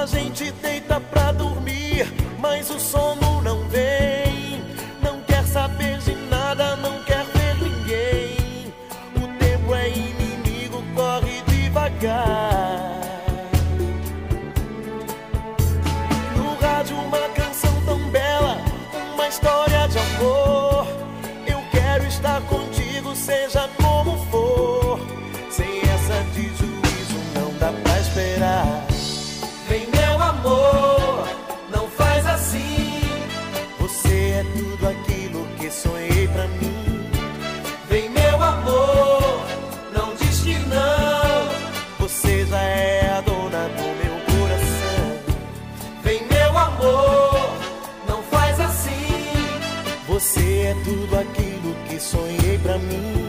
A gente deita pra dormir, mas o sono não vem. Não quer saber de nada, não quer ver ninguém. O tempo é inimigo, corre devagar. No rádio, uma canção tão bela, uma história de amor. Eu quero estar contigo, seja como for. Sem essa de é tudo aquilo que sonhei pra mim. Vem, meu amor, não diz que não. Você já é a dona do meu coração. Vem, meu amor, não faz assim. Você é tudo aquilo que sonhei pra mim.